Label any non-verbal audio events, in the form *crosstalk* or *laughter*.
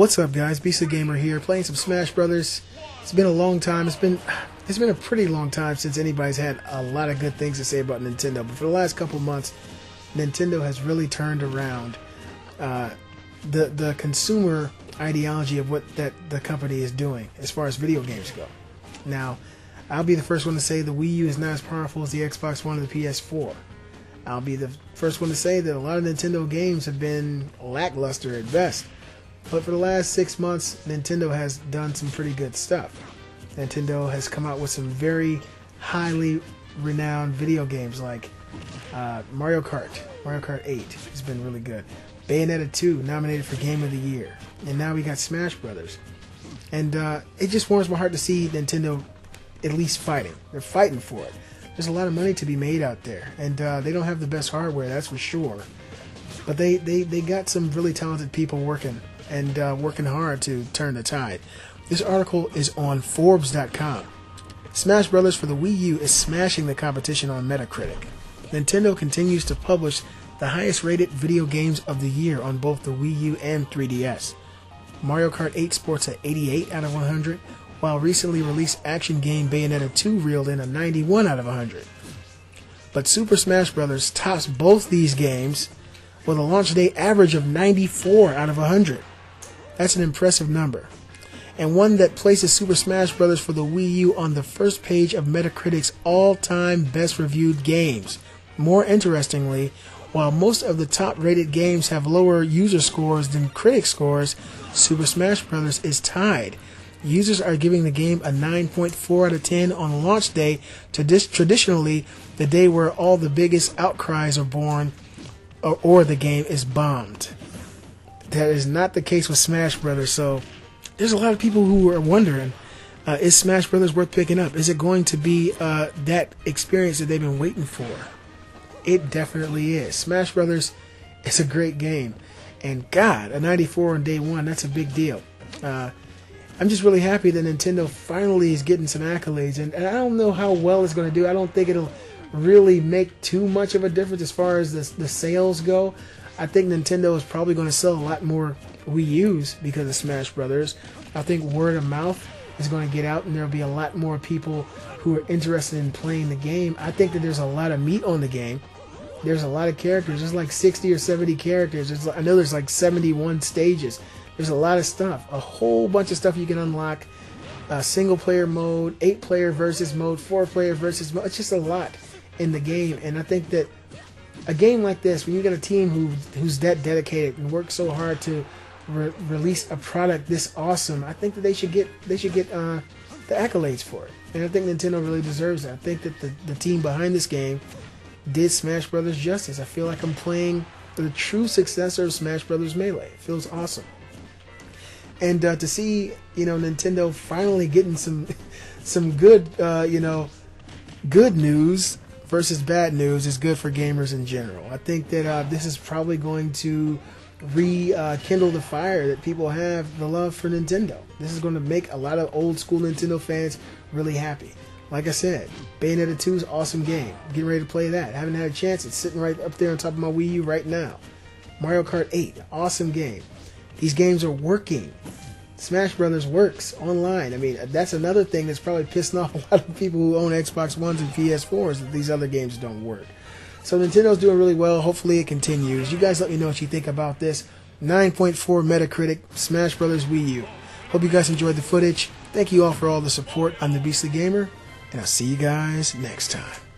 What's up, guys? Beastly Gamer here, playing some Smash Brothers. It's been a long time. It's been it's been a pretty long time since anybody's had a lot of good things to say about Nintendo. But for the last couple months, Nintendo has really turned around uh, the the consumer ideology of what that the company is doing as far as video games go. Now, I'll be the first one to say the Wii U is not as powerful as the Xbox One or the PS4. I'll be the first one to say that a lot of Nintendo games have been lackluster at best. But for the last six months, Nintendo has done some pretty good stuff. Nintendo has come out with some very highly renowned video games like uh, Mario Kart. Mario Kart 8 has been really good. Bayonetta 2 nominated for Game of the Year. And now we got Smash Brothers. And uh, it just warms my heart to see Nintendo at least fighting. They're fighting for it. There's a lot of money to be made out there. And uh, they don't have the best hardware, that's for sure. But they, they, they got some really talented people working and uh, working hard to turn the tide. This article is on Forbes.com. Smash Brothers for the Wii U is smashing the competition on Metacritic. Nintendo continues to publish the highest rated video games of the year on both the Wii U and 3DS. Mario Kart 8 sports an 88 out of 100, while recently released action game Bayonetta 2 reeled in a 91 out of 100. But Super Smash Bros. tops both these games with a launch day average of 94 out of 100. That's an impressive number. And one that places Super Smash Bros. for the Wii U on the first page of Metacritic's all time best reviewed games. More interestingly, while most of the top rated games have lower user scores than critic scores, Super Smash Bros. is tied. Users are giving the game a 9.4 out of 10 on launch day, traditionally the day where all the biggest outcries are born or, or the game is bombed. That is not the case with Smash Brothers. So there's a lot of people who are wondering, uh, is Smash Brothers worth picking up? Is it going to be uh, that experience that they've been waiting for? It definitely is. Smash Brothers is a great game, and God, a 94 on day one, that's a big deal. Uh, I'm just really happy that Nintendo finally is getting some accolades, and, and I don't know how well it's going to do. I don't think it'll really make too much of a difference as far as the, the sales go. I think Nintendo is probably going to sell a lot more Wii U's because of Smash Brothers. I think word of mouth is going to get out, and there'll be a lot more people who are interested in playing the game. I think that there's a lot of meat on the game. There's a lot of characters. There's like 60 or 70 characters. I know there's like 71 stages. There's a lot of stuff. A whole bunch of stuff you can unlock. Uh, single player mode, eight player versus mode, four player versus mode. It's just a lot in the game, and I think that a game like this, when you get a team who who's that dedicated and works so hard to re- release a product this awesome, I think that they should get they should get uh, the accolades for it. And I think Nintendo really deserves that. I think that the, the team behind this game did Smash Brothers justice. I feel like I'm playing the true successor of Smash Brothers Melee. It feels awesome. And uh, to see, you know, Nintendo finally getting some *laughs* some good, uh, you know, good news versus bad news is good for gamers in general. I think that uh, this is probably going to rekindle uh, the fire that people have the love for Nintendo. This is going to make a lot of old school Nintendo fans really happy. Like I said, Bayonetta 2 is awesome game. Getting ready to play that. I haven't had a chance. It's sitting right up there on top of my Wii U right now. Mario Kart 8, awesome game. These games are working. Smash Brothers works online. I mean, that's another thing that's probably pissing off a *laughs* lot of people who own Xbox Ones and PS4s that these other games don't work. So Nintendo's doing really well. Hopefully it continues. You guys let me know what you think about this. 9.4 Metacritic Smash Brothers Wii U. Hope you guys enjoyed the footage. Thank you all for all the support. I'm the Beastly Gamer, and I'll see you guys next time.